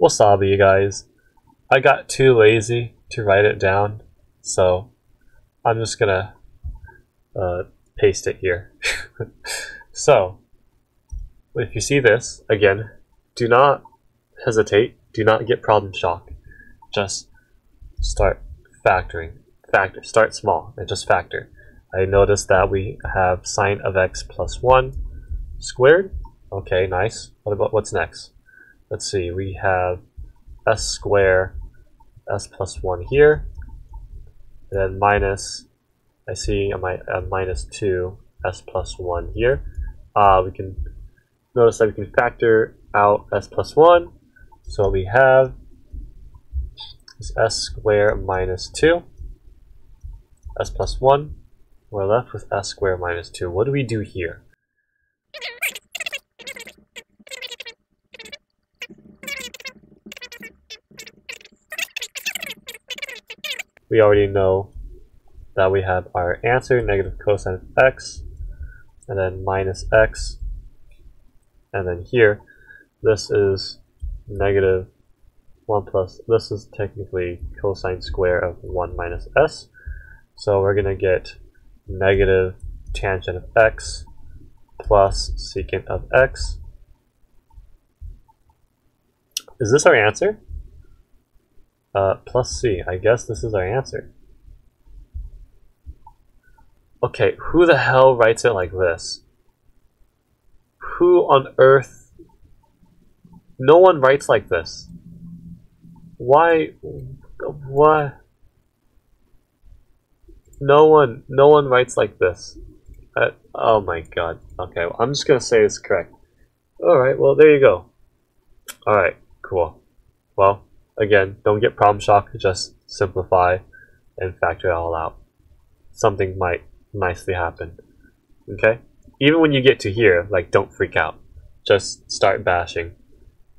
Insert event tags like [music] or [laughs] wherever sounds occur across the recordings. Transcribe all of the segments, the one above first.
wasabi, you guys. I got too lazy to write it down, so I'm just gonna uh, paste it here. [laughs] so, if you see this, again, do not hesitate, do not get problem shock. Just start factoring. Factor, start small and just factor. I noticed that we have sine of x plus 1 squared. Okay, nice. What about what's next? Let's see, we have s square s plus 1 here. And then minus, I see a, mi a minus 2 s plus 1 here. Uh, we can notice that we can factor out s plus 1. So we have is s squared minus 2, s plus 1. We're left with s squared minus 2. What do we do here? We already know that we have our answer, negative cosine of x, and then minus x, and then here, this is negative 1 plus, this is technically cosine square of 1 minus s. So we're going to get negative tangent of x plus secant of x. Is this our answer? Uh, plus c. I guess this is our answer. Okay, who the hell writes it like this? Who on earth? No one writes like this. Why? What? No one, no one writes like this. Uh, oh my god. Okay, well, I'm just gonna say it's correct. Alright, well, there you go. Alright, cool. Well, again, don't get problem shock, just simplify and factor it all out. Something might nicely happen. Okay? Even when you get to here, like, don't freak out. Just start bashing.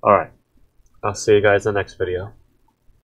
Alright. I'll see you guys in the next video.